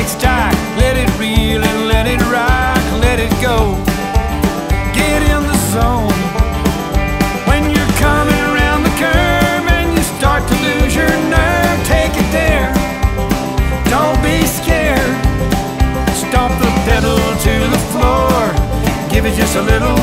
takes time. Let it reel and let it rock, let it go. Get in the zone. When you're coming around the curve and you start to lose your nerve, take it there. Don't be scared. Stomp the pedal to the floor. Give it just a little